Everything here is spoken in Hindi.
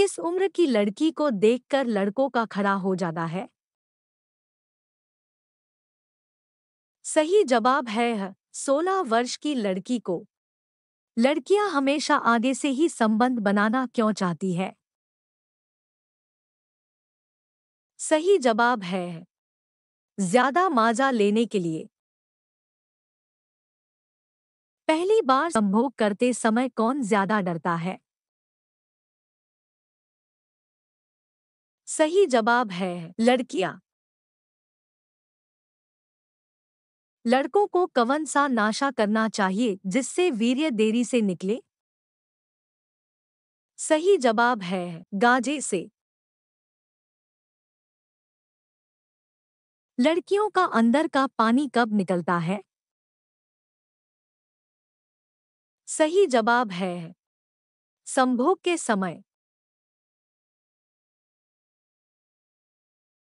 किस उम्र की लड़की को देखकर लड़कों का खड़ा हो जाता है? सही जवाब है सोलह वर्ष की लड़की को। लड़कियाँ हमेशा आगे से ही संबंध बनाना क्यों चाहती है? सही जवाब है। ज़्यादा माजा लेने के लिए। पहली बार संभोग करते समय कौन ज़्यादा डरता है? सही जवाब है लड़कियाँ। लड़कों को कवन सा नाशा करना चाहिए जिससे वीर्य देरी से निकले? सही जवाब है गाजे से। लड़कियों का अंदर का पानी कब निकलता है? सही जवाब है संभोग के समय।